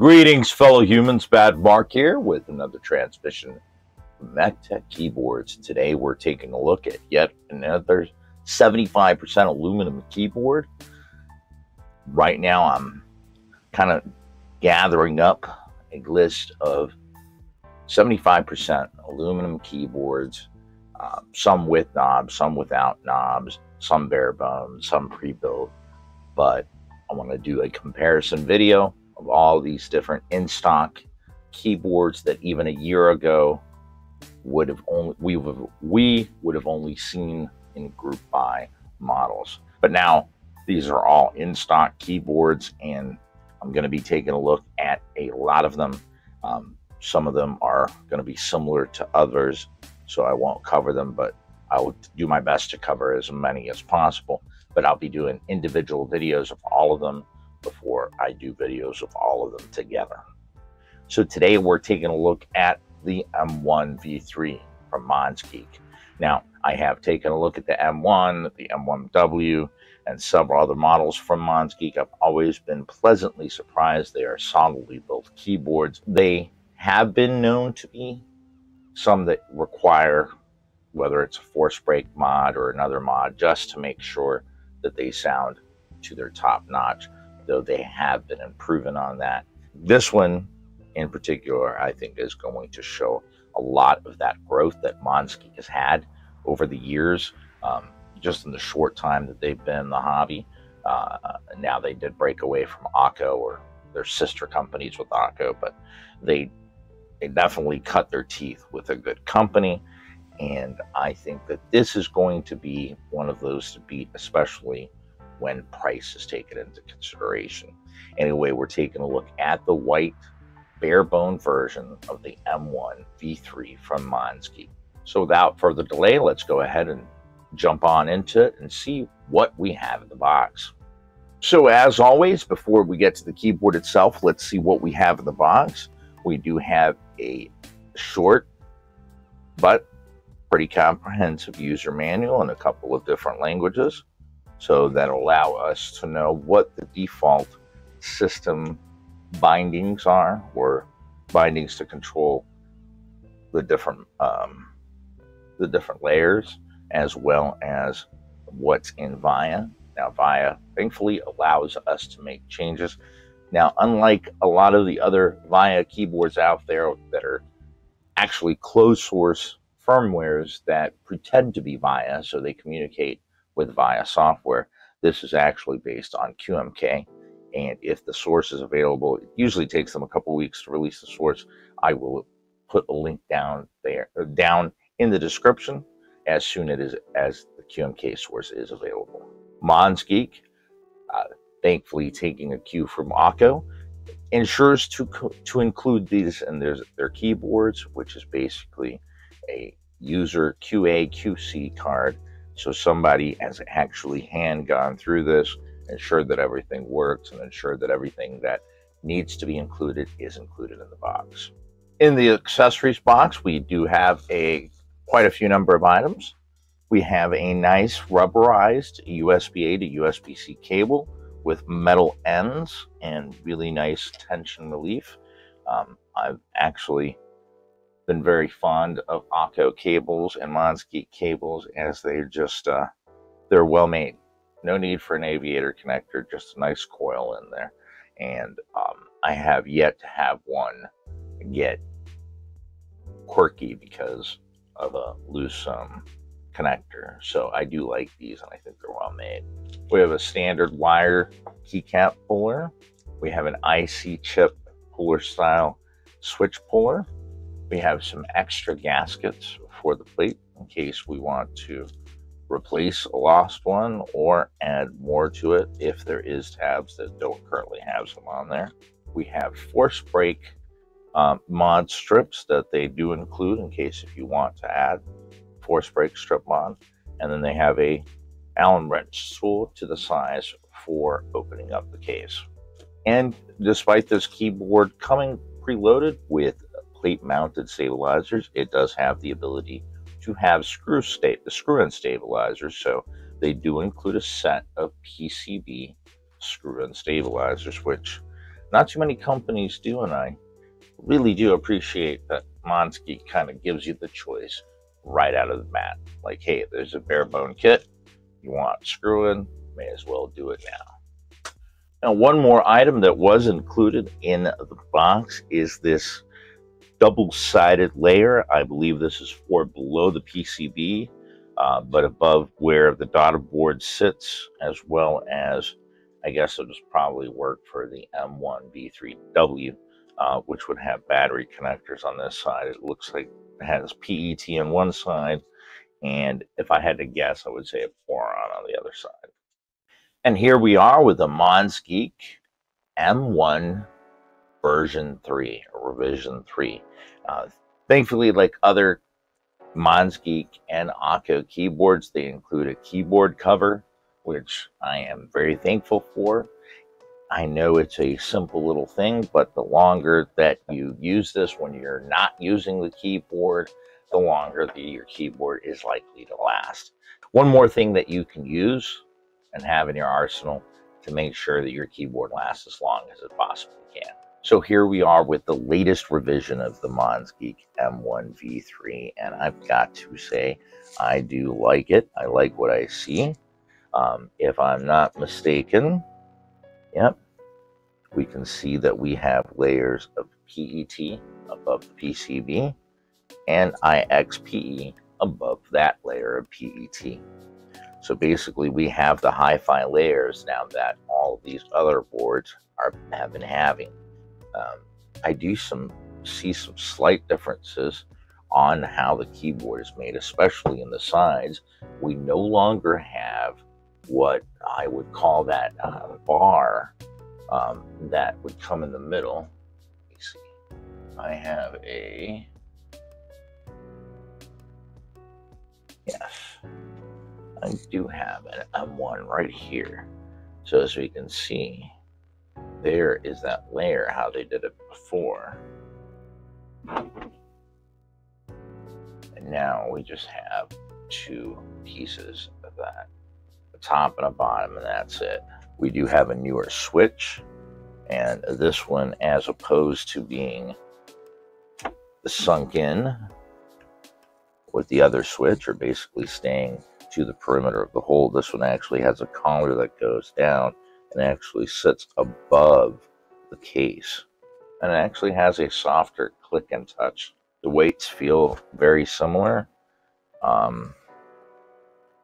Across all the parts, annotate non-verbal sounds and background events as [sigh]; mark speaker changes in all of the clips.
Speaker 1: Greetings, fellow humans. Bad Mark here with another transmission from MechTech Keyboards. Today we're taking a look at yet another 75% aluminum keyboard. Right now I'm kind of gathering up a list of 75% aluminum keyboards, uh, some with knobs, some without knobs, some bare bones, some pre-built, but I want to do a comparison video of all these different in-stock keyboards that even a year ago would have only we would have, we would have only seen in group buy models. But now these are all in-stock keyboards, and I'm going to be taking a look at a lot of them. Um, some of them are going to be similar to others, so I won't cover them, but I will do my best to cover as many as possible. But I'll be doing individual videos of all of them before I do videos of all of them together. So today we're taking a look at the M1 V3 from Monsgeek. Now, I have taken a look at the M1, the M1W, and several other models from Monsgeek. I've always been pleasantly surprised. They are solidly built keyboards. They have been known to be some that require, whether it's a force break mod or another mod, just to make sure that they sound to their top notch though they have been improving on that. This one in particular, I think, is going to show a lot of that growth that Monsgeek has had over the years, um, just in the short time that they've been in the hobby. Uh, now they did break away from Akko or their sister companies with Akko, but they they definitely cut their teeth with a good company. And I think that this is going to be one of those to beat, especially when price is taken into consideration. Anyway, we're taking a look at the white bare bone version of the M1 V3 from Monsgeek. So without further delay, let's go ahead and jump on into it and see what we have in the box. So as always, before we get to the keyboard itself, let's see what we have in the box. We do have a short but pretty comprehensive user manual in a couple of different languages so that allow us to know what the default system bindings are or bindings to control the different um, the different layers as well as what's in VIA. Now VIA thankfully allows us to make changes. Now unlike a lot of the other VIA keyboards out there that are actually closed source firmwares that pretend to be VIA so they communicate with VIA software. This is actually based on QMK. And if the source is available, it usually takes them a couple weeks to release the source. I will put a link down there, uh, down in the description as soon as, as the QMK source is available. Monsgeek, uh, thankfully taking a cue from Akko, ensures to, to include these in their, their keyboards, which is basically a user QA QC card so somebody has actually hand gone through this, ensured that everything works, and ensured that everything that needs to be included is included in the box. In the accessories box, we do have a quite a few number of items. We have a nice rubberized USB-A to USB-C cable with metal ends and really nice tension relief. Um, I've actually been very fond of Akko cables and Monsgeek cables as they're just, uh, they're well made. No need for an aviator connector, just a nice coil in there. And um, I have yet to have one get quirky because of a loose um, connector. So I do like these and I think they're well made. We have a standard wire keycap puller. We have an IC chip puller style switch puller. We have some extra gaskets for the plate in case we want to replace a lost one or add more to it if there is tabs that don't currently have some on there. We have force break um, mod strips that they do include in case if you want to add force break strip mod. And then they have a Allen wrench tool to the size for opening up the case. And despite this keyboard coming preloaded with plate mounted stabilizers, it does have the ability to have screw state the screw in stabilizers. So they do include a set of PCB screw in stabilizers, which not too many companies do, and I really do appreciate that Monsgeek kind of gives you the choice right out of the bat. Like, hey, there's a bare bone kit. You want screwing, may as well do it now. Now, one more item that was included in the box is this double-sided layer. I believe this is for below the PCB, uh, but above where the daughter board sits, as well as, I guess it was probably work for the M1V3W, uh, which would have battery connectors on this side. It looks like it has PET on one side, and if I had to guess, I would say a Poron on the other side. And here we are with the Monsgeek M1 version 3 or revision 3. Uh, thankfully, like other Monsgeek and Akko keyboards, they include a keyboard cover, which I am very thankful for. I know it's a simple little thing, but the longer that you use this when you're not using the keyboard, the longer the, your keyboard is likely to last. One more thing that you can use and have in your arsenal to make sure that your keyboard lasts as long as it possibly can. So here we are with the latest revision of the Monsgeek M1 V3, and I've got to say, I do like it. I like what I see. Um, if I'm not mistaken, yep, we can see that we have layers of PET above the PCB and IXPE above that layer of PET. So basically we have the hi-fi layers now that all these other boards are have been having. Um, I do some see some slight differences on how the keyboard is made, especially in the sides. We no longer have what I would call that uh, bar um, that would come in the middle. Let me see. I have a yes. I do have an M1 right here. So as we can see, there is that layer, how they did it before. And now we just have two pieces of that, a top and a bottom, and that's it. We do have a newer switch, and this one, as opposed to being sunk in with the other switch, or basically staying to the perimeter of the hole, this one actually has a collar that goes down and actually sits above the case. And it actually has a softer click and touch. The weights feel very similar. Um,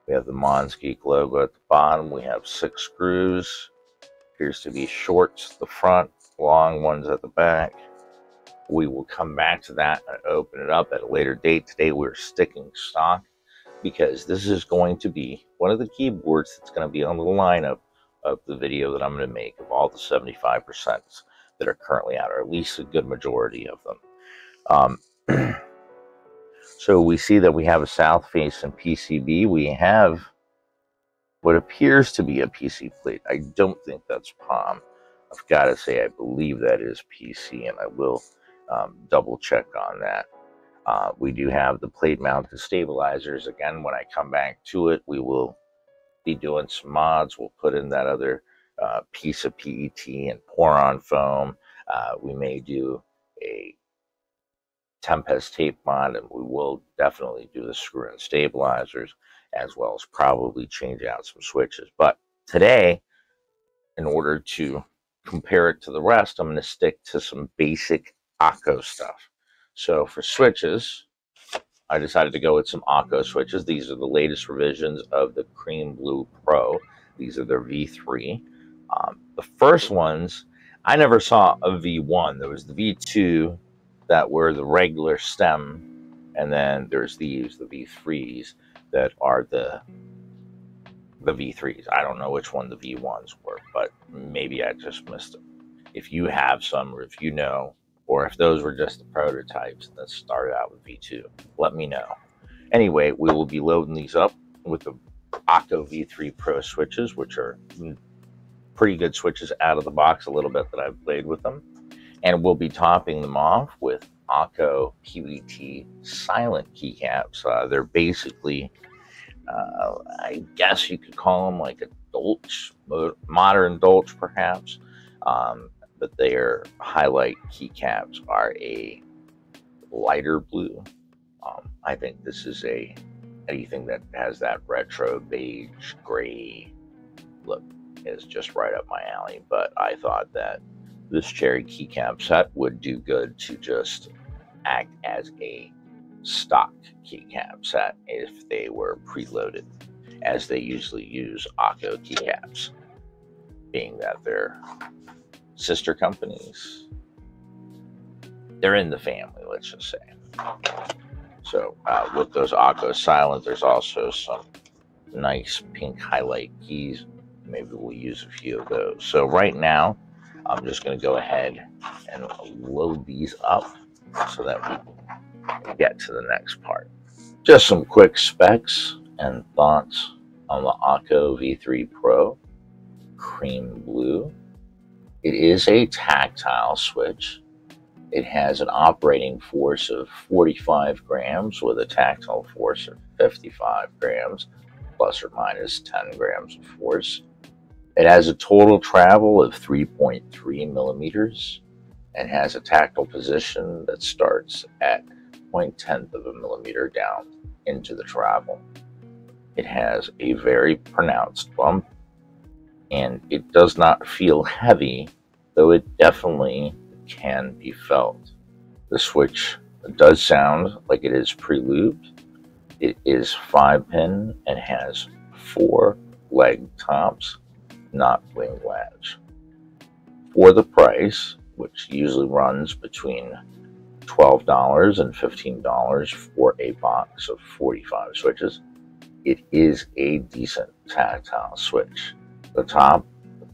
Speaker 1: we have the Monsgeek logo at the bottom. We have six screws. Appears to be shorts the front, long ones at the back. We will come back to that and open it up at a later date. Today we're sticking stock because this is going to be one of the keyboards that's going to be on the lineup of the video that I'm going to make of all the 75% that are currently out, or at least a good majority of them. Um, [clears throat] so we see that we have a south face and PCB. We have what appears to be a PC plate. I don't think that's POM. I've got to say, I believe that is PC, and I will um, double check on that. Uh, we do have the plate mounted stabilizers. Again, when I come back to it, we will be doing some mods. We'll put in that other uh, piece of PET and Poron foam. Uh, we may do a Tempest tape mod, and we will definitely do the screw and stabilizers as well as probably change out some switches. But today, in order to compare it to the rest, I'm going to stick to some basic Akko stuff. So for switches, I decided to go with some Akko switches. These are the latest revisions of the Cream Blue Pro. These are their V3. Um, the first ones, I never saw a V1. There was the V2 that were the regular stem, and then there's these, the V3s, that are the the V3s. I don't know which one the V1s were, but maybe I just missed them. If you have some, or if you know, or if those were just the prototypes that started out with V2. Let me know. Anyway, we will be loading these up with the Akko V3 Pro switches, which are pretty good switches out of the box a little bit that I've played with them. And we'll be topping them off with Akko PBT silent keycaps. Uh, they're basically, uh, I guess you could call them like a Dolch, modern Dolch perhaps. Um, but their highlight keycaps are a lighter blue. Um, I think this is a anything that has that retro beige gray look is just right up my alley. But I thought that this cherry keycap set would do good to just act as a stock keycap set if they were preloaded, as they usually use Akko keycaps, being that they're sister companies. They're in the family, let's just say. So uh, with those Akko Silent, there's also some nice pink highlight keys. Maybe we'll use a few of those. So right now, I'm just going to go ahead and load these up so that we get to the next part. Just some quick specs and thoughts on the Akko V3 Pro Cream Blue. It is a tactile switch. It has an operating force of 45 grams with a tactile force of 55 grams, plus or minus 10 grams of force. It has a total travel of 3.3 millimeters and has a tactile position that starts at 0.10 of a millimeter down into the travel. It has a very pronounced bump and it does not feel heavy, though it definitely can be felt. The switch does sound like it is pre-lubed. It is 5 pin and has four leg tops, not wing latch. For the price, which usually runs between $12 and $15 for a box of 45 switches, it is a decent tactile switch. The top,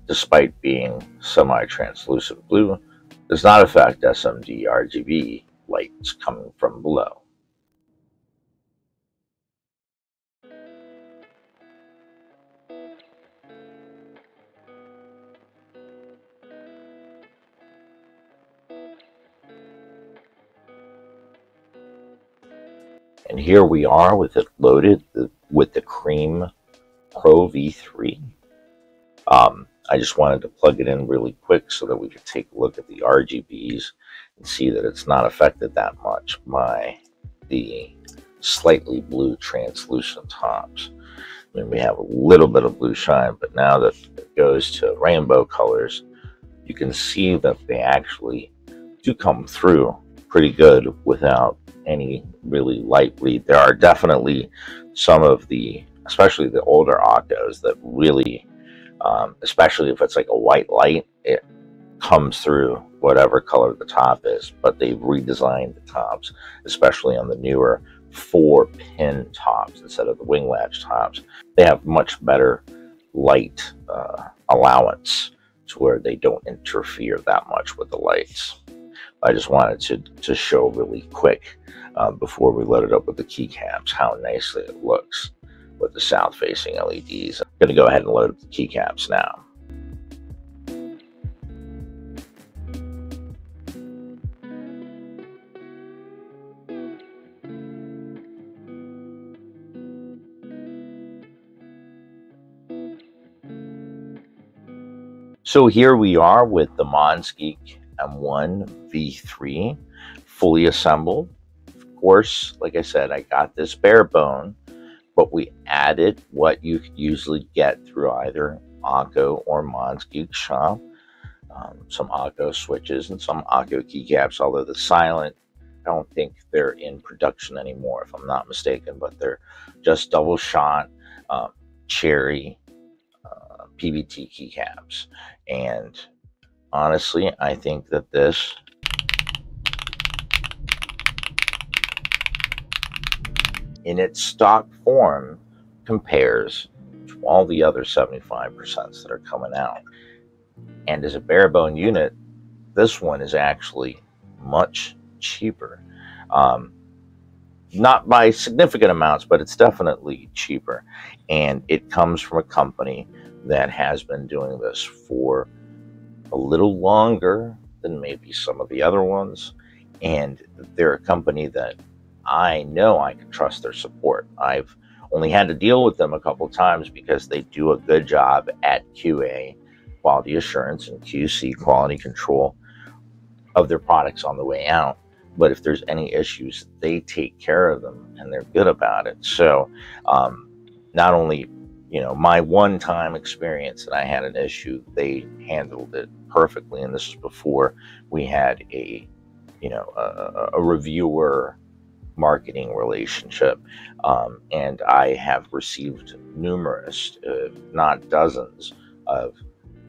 Speaker 1: despite being semi-translucent blue, does not affect SMD RGB lights coming from below. And here we are with it loaded with the Cream Pro V3. Um, I just wanted to plug it in really quick so that we could take a look at the RGBs and see that it's not affected that much by the slightly blue translucent tops. I mean, we have a little bit of blue shine, but now that it goes to rainbow colors, you can see that they actually do come through pretty good without any really light bleed. There are definitely some of the, especially the older Akkos, that really um, especially if it's like a white light, it comes through whatever color the top is. But they've redesigned the tops, especially on the newer four pin tops instead of the wing latch tops. They have much better light uh, allowance to where they don't interfere that much with the lights. I just wanted to, to show really quick uh, before we load it up with the keycaps how nicely it looks with the south facing LEDs. I'm going to go ahead and load up the keycaps now. So here we are with the Monsgeek M1 V3 fully assembled. Of course, like I said, I got this bare bone but we added what you usually get through either Akko or Monsgeek shop. Um, some Akko switches and some Akko keycaps, although the silent, I don't think they're in production anymore, if I'm not mistaken, but they're just double shot uh, cherry uh, PBT keycaps. And honestly, I think that this in its stock form compares to all the other 75% that are coming out. And as a bare bone unit, this one is actually much cheaper. Um, not by significant amounts, but it's definitely cheaper. And it comes from a company that has been doing this for a little longer than maybe some of the other ones. And they're a company that I know I can trust their support. I've only had to deal with them a couple times because they do a good job at QA quality assurance and QC quality control of their products on the way out. But if there's any issues, they take care of them and they're good about it. So, um, not only, you know, my one time experience that I had an issue, they handled it perfectly. And this is before we had a, you know, a, a reviewer marketing relationship. Um, and I have received numerous, uh, not dozens, of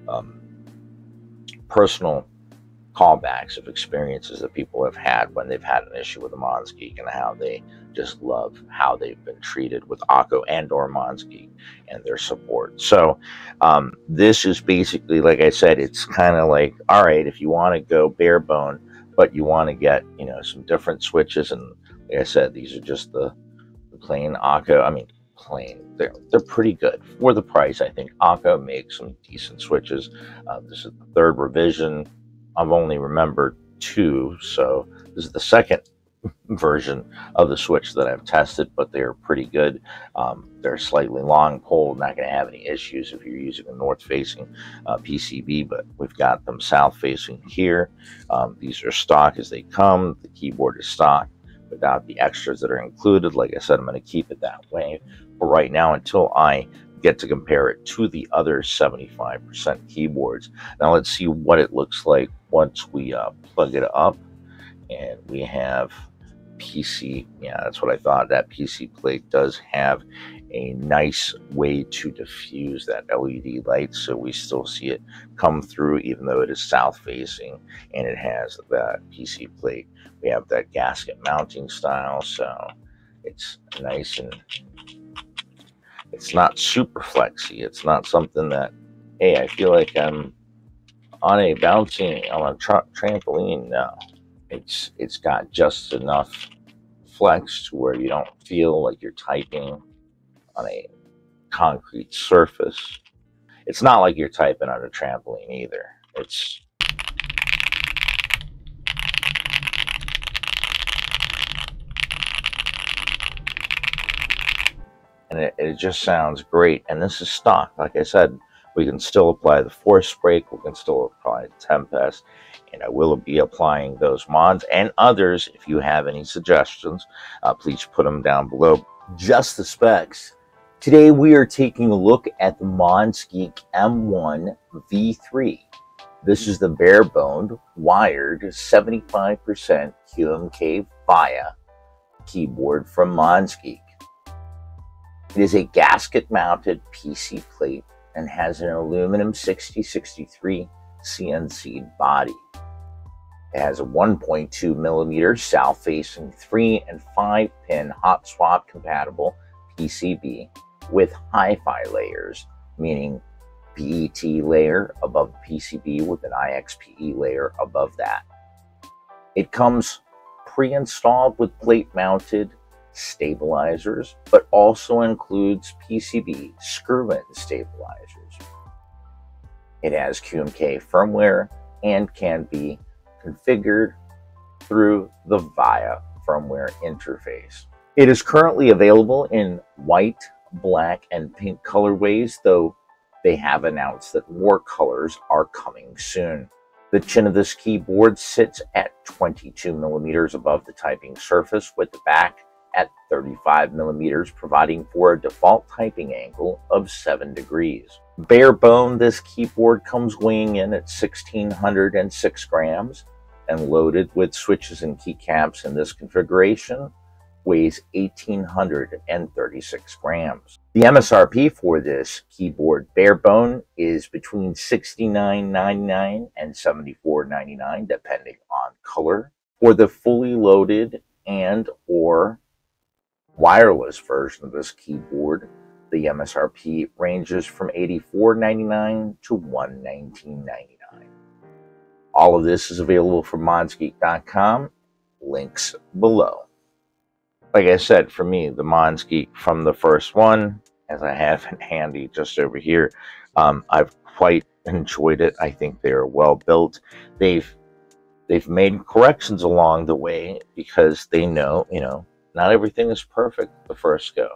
Speaker 1: um, personal callbacks of experiences that people have had when they've had an issue with a Monsgeek and how they just love how they've been treated with Akko and or Monsgeek and their support. So um, this is basically, like I said, it's kind of like, all right, if you want to go bare bone, but you want to get, you know, some different switches. And like I said, these are just the, the plain Akko. I mean, plain. They're, they're pretty good for the price. I think Akko makes some decent switches. Uh, this is the third revision I've only remembered two, so this is the second [laughs] version of the switch that I've tested, but they're pretty good. Um, they're slightly long pole, not going to have any issues if you're using a north-facing uh, PCB, but we've got them south-facing here. Um, these are stock as they come. The keyboard is stock without the extras that are included. Like I said, I'm going to keep it that way for right now until I get to compare it to the other 75% keyboards. Now let's see what it looks like once we uh, plug it up and we have PC. Yeah, that's what I thought. That PC plate does have a nice way to diffuse that LED light so we still see it come through even though it is south facing and it has that PC plate. We have that gasket mounting style so it's nice and it's not super flexy. It's not something that, hey, I feel like I'm on a bouncing on a tra- trampoline. No, it's it's got just enough flex to where you don't feel like you're typing on a concrete surface. It's not like you're typing on a trampoline either. It's and it, it just sounds great. And this is stock. Like I said, we can still apply the force break, we can still apply Tempest, and I will be applying those mods and others. If you have any suggestions, uh, please put them down below. Just the specs. Today we are taking a look at the Monsgeek M1 V3. This is the bare-boned, wired 75% QMK VIA keyboard from Monsgeek. It is a gasket mounted PC plate and has an aluminum 6063 CNC body. It has a 1.2 millimeter south facing 3 and 5 pin hot swap compatible PCB with hi fi layers, meaning PET layer above PCB with an IXPE layer above that. It comes pre installed with plate mounted stabilizers, but also includes PCB screw-in stabilizers. It has QMK firmware and can be configured through the VIA firmware interface. It is currently available in white, black, and pink colorways, though they have announced that more colors are coming soon. The chin of this keyboard sits at 22 millimeters above the typing surface with the back at 35 millimeters, providing for a default typing angle of 7 degrees. Bare bone, this keyboard comes weighing in at 1606 grams and loaded with switches and keycaps in this configuration weighs 1836 grams. The MSRP for this keyboard bare bone is between $69.99 and $74.99 depending on color. For the fully loaded and or wireless version of this keyboard, the MSRP ranges from $84.99 to $119.99. All of this is available from Monsgeek.com. Links below. Like I said, for me, the Monsgeek from the first one, as I have it handy just over here, um, I've quite enjoyed it. I think they are well built. They've they've made corrections along the way because they know, you know, not everything is perfect the first go.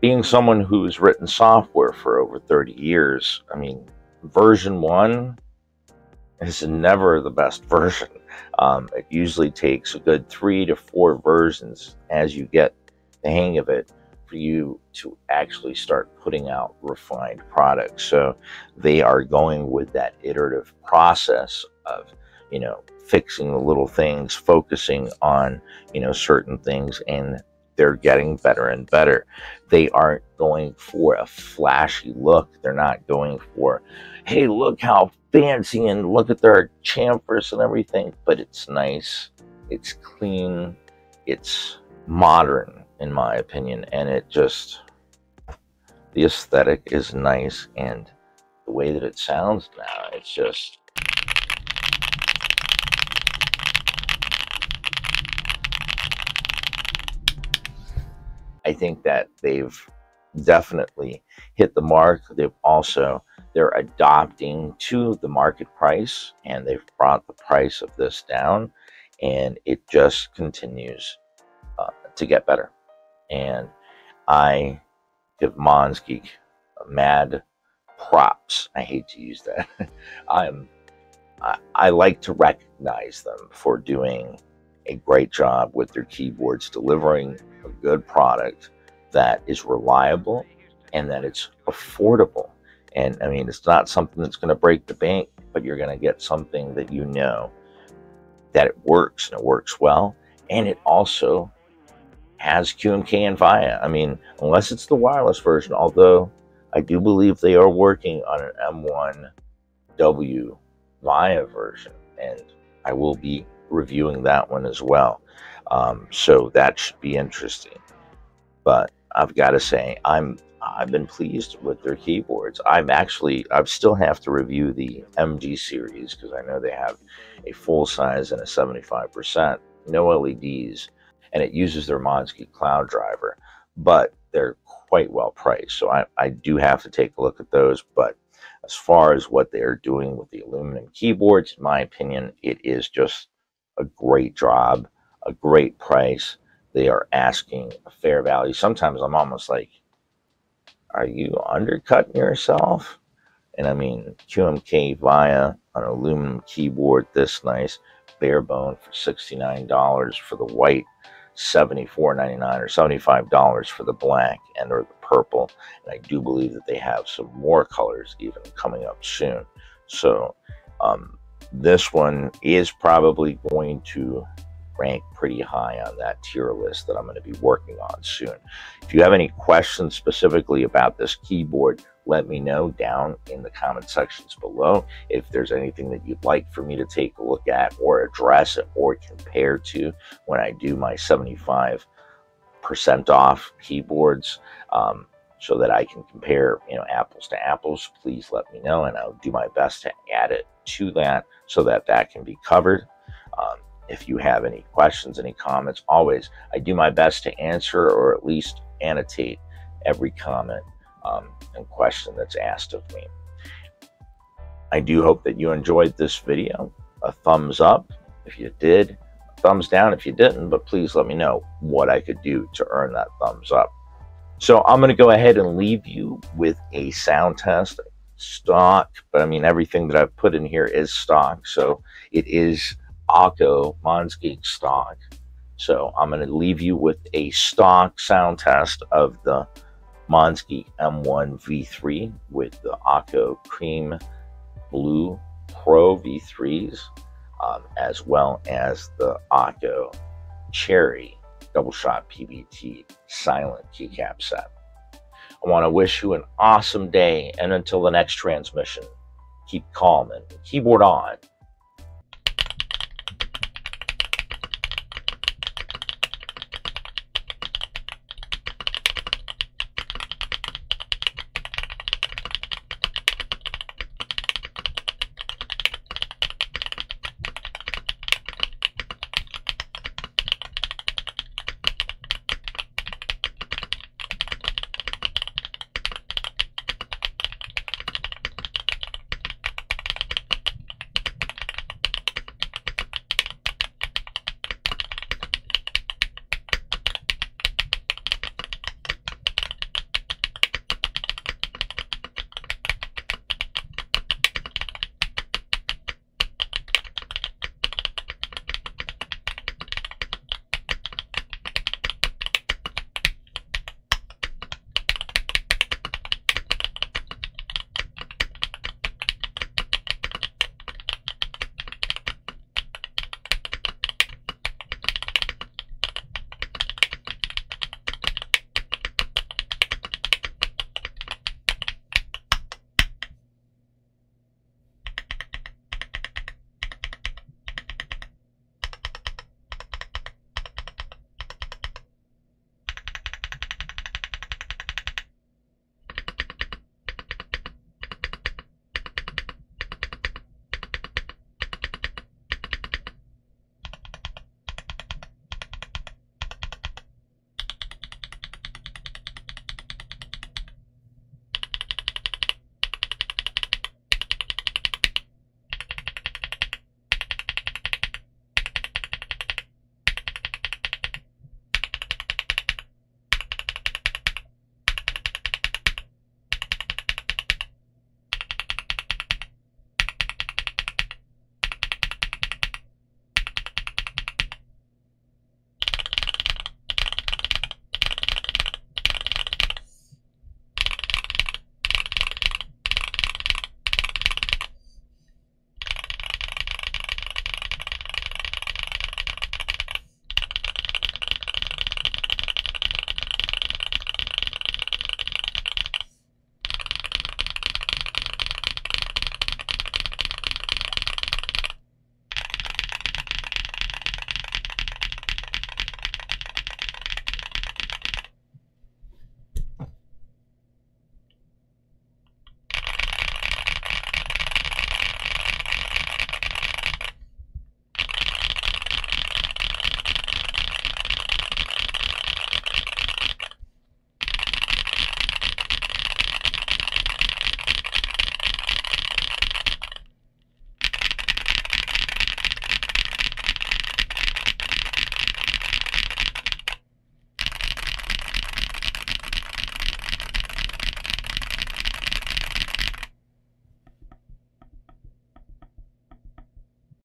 Speaker 1: Being someone who's written software for over 30 years, I mean, version one is never the best [laughs] version. Um, it usually takes a good three to four versions as you get the hang of it for you to actually start putting out refined products. So they are going with that iterative process of, you know, fixing the little things, focusing on, you know, certain things, and they're getting better and better. They aren't going for a flashy look. They're not going for, hey, look how fancy and look at their chamfers and everything. But it's nice, it's clean, it's modern, in my opinion, and it just, the aesthetic is nice and the way that it sounds now, it's just I think that they've definitely hit the mark. They've also they're adopting to the market price and they've brought the price of this down and it just continues uh, to get better. And I give Monsgeek mad props. I hate to use that. [laughs] I'm I, I like to recognize them for doing a great job with their keyboards, delivering a good product that is reliable and that it's affordable. And I mean, it's not something that's going to break the bank, but you're going to get something that you know that it works and it works well. And it also has QMK and VIA. I mean, unless it's the wireless version, although I do believe they are working on an M1W VIA version, and I will be reviewing that one as well. Um, so that should be interesting. But I've got to say, I'm I've been pleased with their keyboards. I'm actually I still have to review the MG series because I know they have a full size and a 75%, no LEDs, and it uses their Monsgeek Cloud driver, but they're quite well priced. So I, I do have to take a look at those. But as far as what they're doing with the aluminum keyboards, in my opinion, it is just a great job, a great price. They are asking a fair value. Sometimes I'm almost like, are you undercutting yourself? And I mean, QMK VIA an aluminum keyboard this nice, bare bone for $69 for the white, $74.99 or $75 for the black and or the purple. And I do believe that they have some more colors even coming up soon. So um, this one is probably going to rank pretty high on that tier list that I'm going to be working on soon. If you have any questions specifically about this keyboard, let me know down in the comment sections below. If there's anything that you'd like for me to take a look at or address or compare to when I do my 75% off keyboards, um, so that I can compare, you know, apples to apples, please let me know and I'll do my best to add it to that so that that can be covered. Um, if you have any questions, any comments, always, I do my best to answer or at least annotate every comment um, and question that's asked of me. I do hope that you enjoyed this video. A thumbs up if you did, thumbs down if you didn't, but please let me know what I could do to earn that thumbs up. So I'm going to go ahead and leave you with a sound test stock, but I mean, everything that I've put in here is stock. So it is Akko Monsgeek stock. So I'm going to leave you with a stock sound test of the Monsgeek M1 V3 with the Akko Cream Blue Pro V3s, um, as well as the Akko Cherry double shot PBT silent keycap set. I want to wish you an awesome day, and until the next transmission, keep calm and keyboard on.